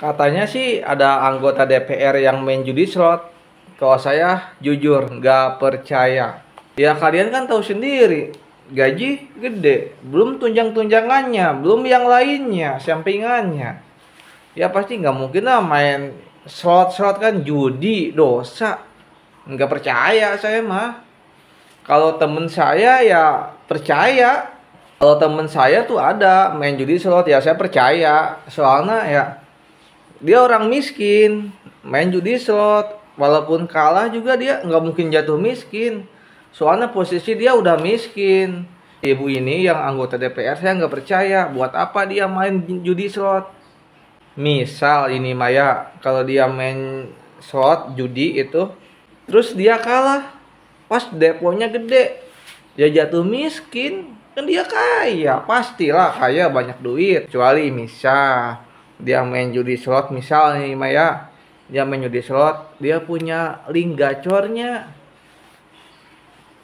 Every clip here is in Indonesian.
Katanya sih ada anggota DPR yang main judi slot. Kalau saya jujur nggak percaya. Ya kalian kan tahu sendiri, gaji gede, belum tunjang-tunjangannya, belum yang lainnya, sampingannya. Ya pasti nggak mungkin lah main slot-slot kan judi, dosa. Nggak percaya saya mah. Kalau temen saya ya percaya. Kalau temen saya tuh ada main judi slot ya saya percaya. Soalnya ya dia orang miskin main judi slot. Walaupun kalah juga dia nggak mungkin jatuh miskin. Soalnya posisi dia udah miskin. Ibu ini yang anggota DPR saya nggak percaya. Buat apa dia main judi slot? Misal ini Maya kalau dia main slot judi itu terus dia kalah. Pas deponya gede dia jatuh miskin kan dia kaya. Pastilah kaya banyak duit. Kecuali misal dia main judi slot misalnya Maya dia main judi slot dia punya link gacornya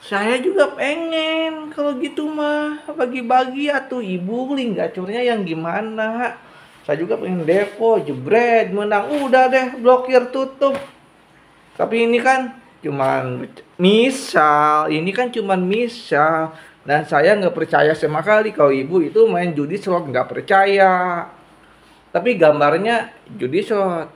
saya juga pengen kalau gitu mah bagi-bagi atau ibu link gacornya yang gimana? Saya juga pengen depo jebret menang. Udah deh blokir tutup. Tapi ini kan cuman misal ini kan cuman misal. Dan saya nggak percaya sama kali kalau ibu itu main judi slot nggak percaya tapi gambarnya judi shot